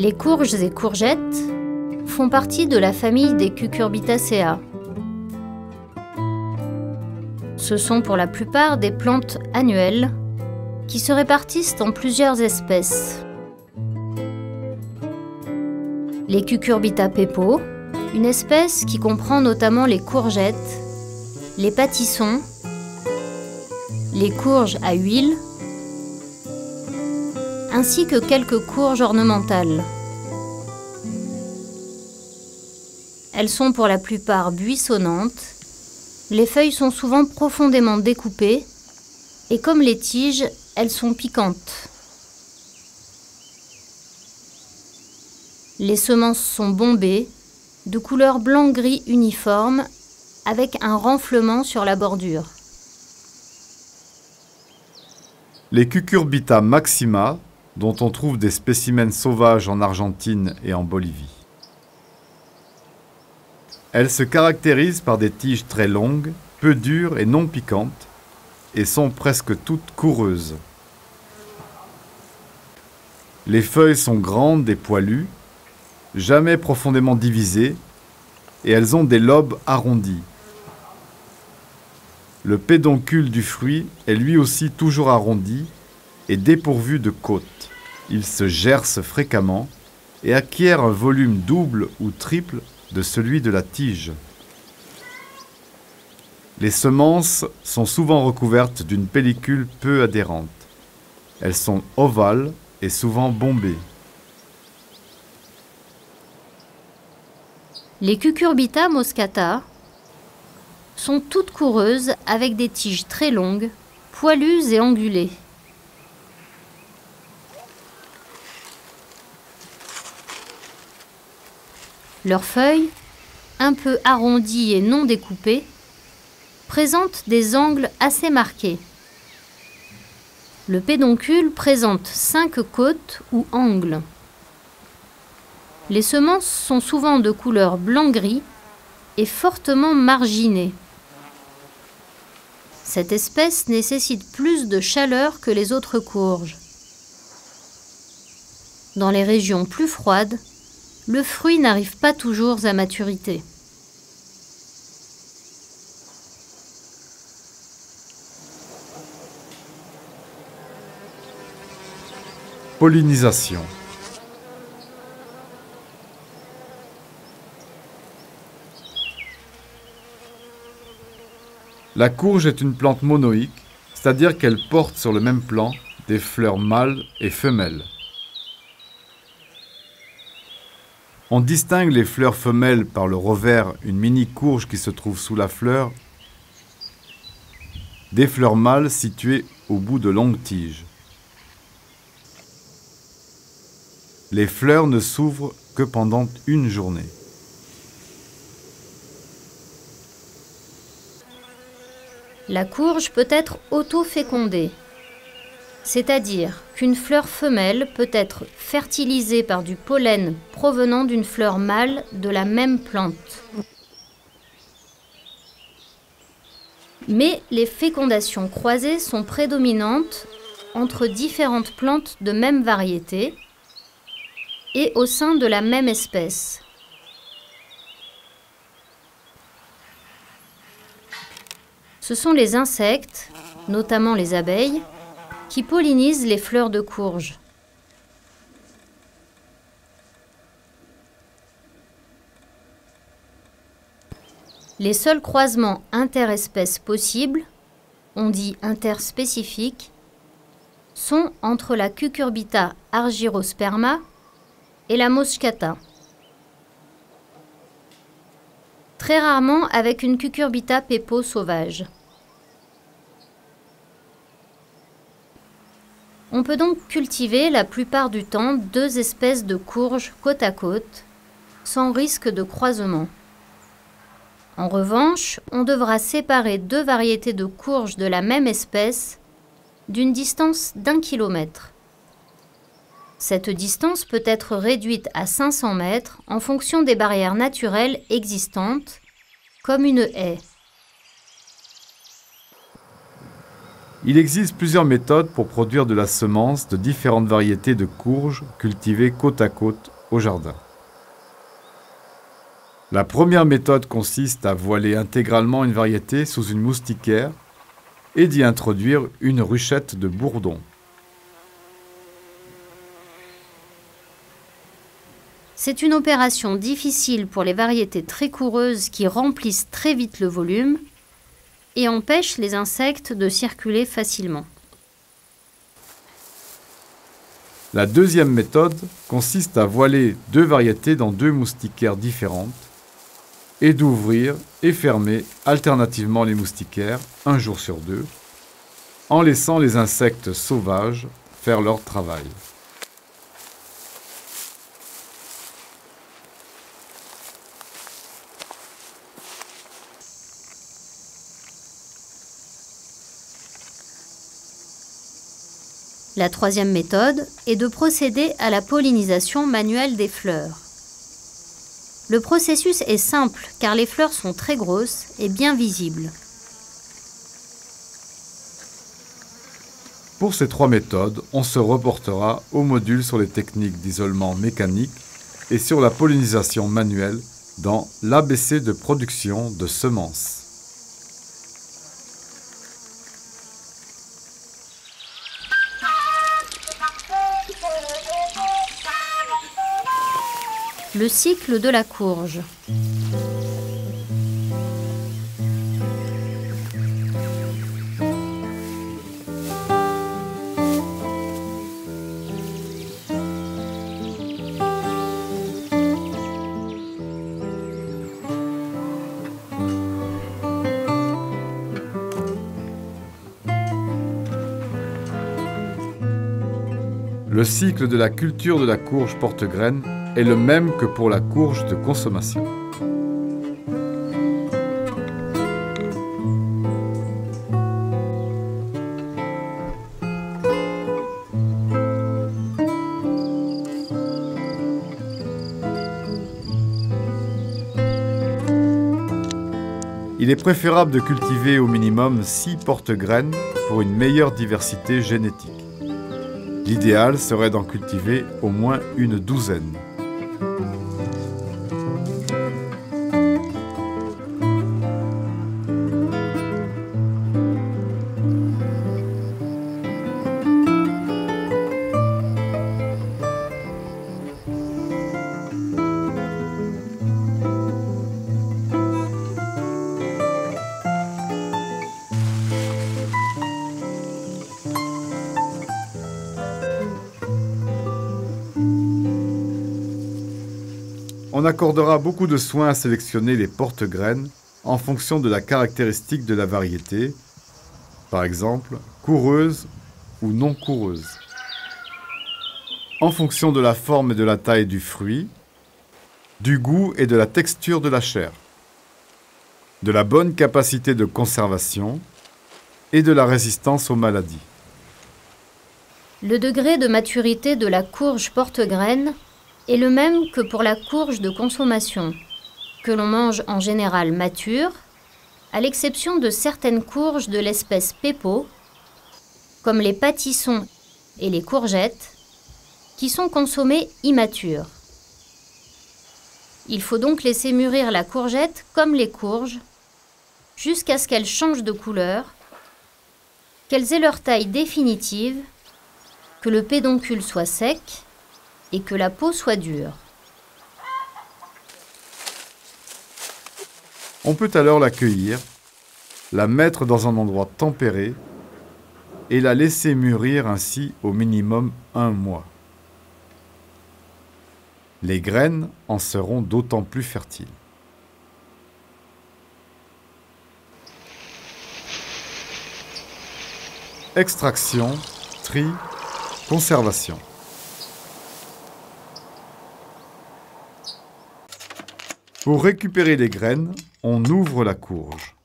Les courges et courgettes font partie de la famille des Cucurbitaceae. Ce sont pour la plupart des plantes annuelles qui se répartissent en plusieurs espèces. Les Cucurbita pepo, une espèce qui comprend notamment les courgettes, les pâtissons, les courges à huile, ainsi que quelques courges ornementales. Elles sont pour la plupart buissonnantes. Les feuilles sont souvent profondément découpées et comme les tiges, elles sont piquantes. Les semences sont bombées, de couleur blanc-gris uniforme, avec un renflement sur la bordure. Les Cucurbita maxima, dont on trouve des spécimens sauvages en Argentine et en Bolivie. Elles se caractérisent par des tiges très longues, peu dures et non piquantes, et sont presque toutes coureuses. Les feuilles sont grandes et poilues, jamais profondément divisées, et elles ont des lobes arrondis. Le pédoncule du fruit est lui aussi toujours arrondi et dépourvu de côtes. Il se gerce fréquemment et acquiert un volume double ou triple de celui de la tige. Les semences sont souvent recouvertes d'une pellicule peu adhérente. Elles sont ovales et souvent bombées. Les Cucurbita moscata sont toutes coureuses avec des tiges très longues, poilues et angulées. Leurs feuilles, un peu arrondies et non découpées, présentent des angles assez marqués. Le pédoncule présente cinq côtes ou angles. Les semences sont souvent de couleur blanc-gris et fortement marginées. Cette espèce nécessite plus de chaleur que les autres courges. Dans les régions plus froides, le fruit n'arrive pas toujours à maturité. Pollinisation. La courge est une plante monoïque, c'est-à-dire qu'elle porte sur le même plant des fleurs mâles et femelles. On distingue les fleurs femelles par le revers, une mini-courge qui se trouve sous la fleur, des fleurs mâles situées au bout de longues tiges. Les fleurs ne s'ouvrent que pendant une journée. La courge peut être auto-fécondée, c'est-à-dire qu'une fleur femelle peut être fertilisée par du pollen provenant d'une fleur mâle de la même plante. Mais les fécondations croisées sont prédominantes entre différentes plantes de même variété, et au sein de la même espèce. Ce sont les insectes, notamment les abeilles, qui pollinisent les fleurs de courge. Les seuls croisements interespèces possibles, on dit interspécifiques, sont entre la Cucurbita argyrosperma et la moscata. Très rarement avec une cucurbita pepo sauvage. On peut donc cultiver la plupart du temps deux espèces de courges côte à côte, sans risque de croisement. En revanche, on devra séparer deux variétés de courges de la même espèce d'une distance d'un kilomètre. Cette distance peut être réduite à 500 mètres en fonction des barrières naturelles existantes, comme une haie. Il existe plusieurs méthodes pour produire de la semence de différentes variétés de courges cultivées côte à côte au jardin. La première méthode consiste à voiler intégralement une variété sous une moustiquaire et d'y introduire une ruchette de bourdon. C'est une opération difficile pour les variétés très coureuses qui remplissent très vite le volume et empêchent les insectes de circuler facilement. La deuxième méthode consiste à voiler deux variétés dans deux moustiquaires différentes et d'ouvrir et fermer alternativement les moustiquaires un jour sur deux en laissant les insectes sauvages faire leur travail. La troisième méthode est de procéder à la pollinisation manuelle des fleurs. Le processus est simple car les fleurs sont très grosses et bien visibles. Pour ces trois méthodes, on se reportera au module sur les techniques d'isolement mécanique et sur la pollinisation manuelle dans l'ABC de production de semences. Le cycle de la courge. Le cycle de la culture de la courge porte-graine est le même que pour la courge de consommation. Il est préférable de cultiver au minimum 6 porte-graines pour une meilleure diversité génétique. L'idéal serait d'en cultiver au moins une douzaine. On accordera beaucoup de soin à sélectionner les porte-graines en fonction de la caractéristique de la variété, par exemple coureuse ou non coureuse. En fonction de la forme et de la taille du fruit, du goût et de la texture de la chair, de la bonne capacité de conservation et de la résistance aux maladies. Le degré de maturité de la courge porte-graine est le même que pour la courge de consommation, que l'on mange en général mature, à l'exception de certaines courges de l'espèce Pepo, comme les pâtissons et les courgettes, qui sont consommées immatures. Il faut donc laisser mûrir la courgette comme les courges, jusqu'à ce qu'elles changent de couleur, qu'elles aient leur taille définitive, que le pédoncule soit sec et que la peau soit dure. On peut alors la cueillir, la mettre dans un endroit tempéré et la laisser mûrir ainsi au minimum un mois. Les graines en seront d'autant plus fertiles. Extraction, tri, conservation. Pour récupérer les graines, on ouvre la courge.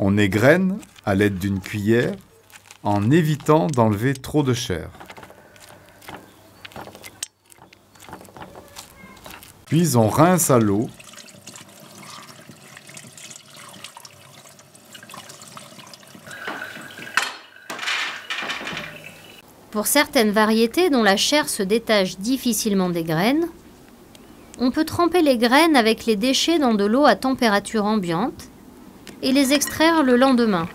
On égraine à l'aide d'une cuillère en évitant d'enlever trop de chair. Puis on rince à l'eau Pour certaines variétés dont la chair se détache difficilement des graines, on peut tremper les graines avec les déchets dans de l'eau à température ambiante et les extraire le lendemain.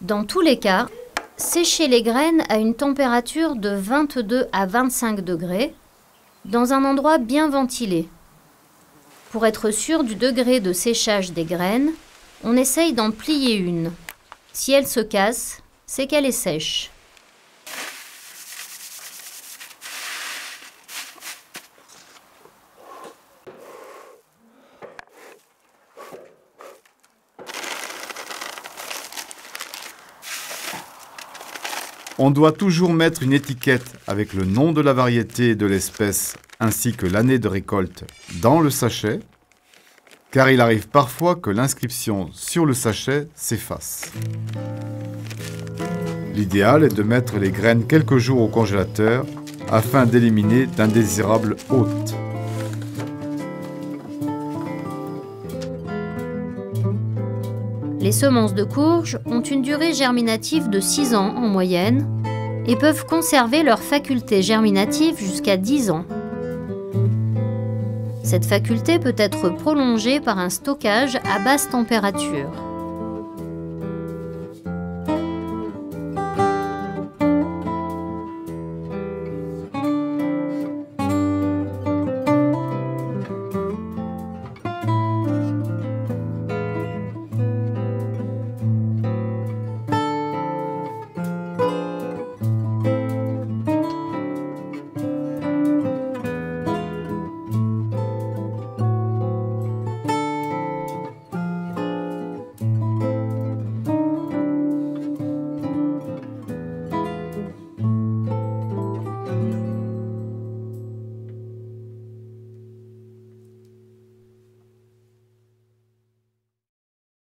Dans tous les cas, sécher les graines à une température de 22 à 25 degrés dans un endroit bien ventilé. Pour être sûr du degré de séchage des graines, on essaye d'en plier une. Si elle se casse, c'est qu'elle est sèche. On doit toujours mettre une étiquette avec le nom de la variété et de l'espèce ainsi que l'année de récolte dans le sachet, car il arrive parfois que l'inscription sur le sachet s'efface. L'idéal est de mettre les graines quelques jours au congélateur afin d'éliminer d'indésirables hôtes. Les semences de courge ont une durée germinative de 6 ans en moyenne et peuvent conserver leur faculté germinative jusqu'à 10 ans. Cette faculté peut être prolongée par un stockage à basse température.